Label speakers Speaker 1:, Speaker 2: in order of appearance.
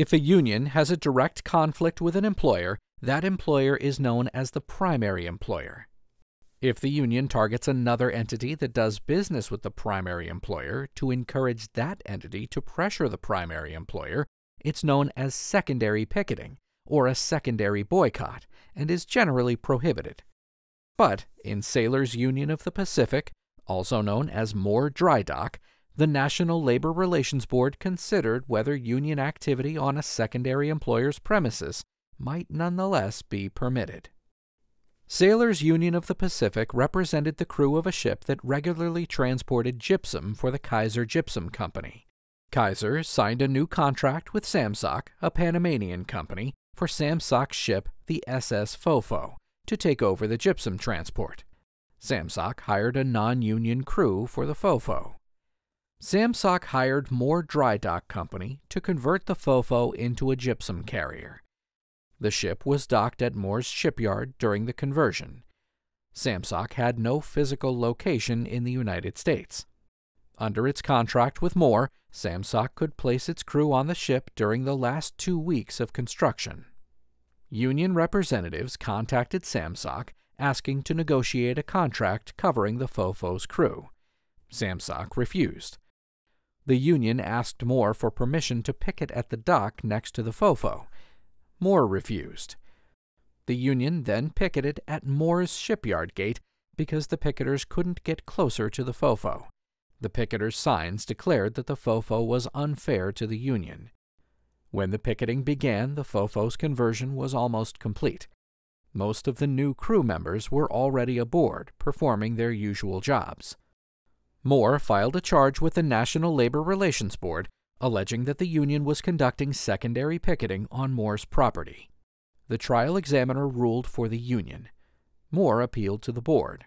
Speaker 1: If a union has a direct conflict with an employer, that employer is known as the primary employer. If the union targets another entity that does business with the primary employer to encourage that entity to pressure the primary employer, it's known as secondary picketing or a secondary boycott and is generally prohibited. But in Sailors Union of the Pacific, also known as Moore Dry Dock, the National Labor Relations Board considered whether union activity on a secondary employer's premises might nonetheless be permitted. Sailors Union of the Pacific represented the crew of a ship that regularly transported gypsum for the Kaiser Gypsum Company. Kaiser signed a new contract with Samsoc, a Panamanian company, for Samsoc's ship, the SS Phopho, to take over the gypsum transport. Samsoc hired a non-union crew for the Phopho. Samsoc hired Moore Dry Dock Company to convert the Phopho into a gypsum carrier. The ship was docked at Moore's shipyard during the conversion. Samsoc had no physical location in the United States. Under its contract with Moore, Samsoc could place its crew on the ship during the last two weeks of construction. Union representatives contacted Samsoc asking to negotiate a contract covering the Phopho's crew. Samsoc refused. The union asked Moore for permission to picket at the dock next to the Phopho. Moore refused. The Union then picketed at Moore's shipyard gate because the picketers couldn't get closer to the Phopho. The picketers' signs declared that the Phopho was unfair to the Union. When the picketing began, the Phopho's conversion was almost complete. Most of the new crew members were already aboard, performing their usual jobs. Moore filed a charge with the National Labor Relations Board alleging that the union was conducting secondary picketing on Moore's property. The trial examiner ruled for the union. Moore appealed to the board.